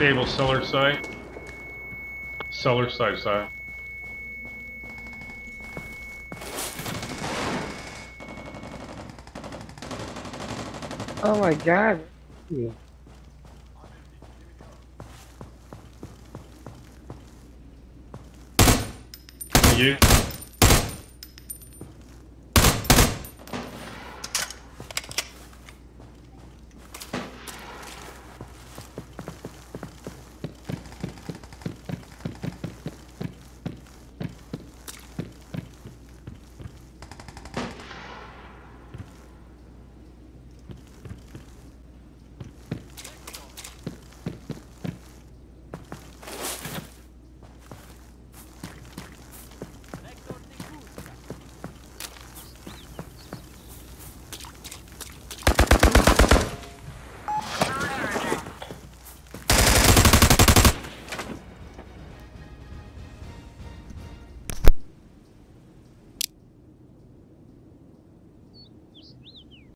stable cellar side. Cellar side, side. Oh my god. You.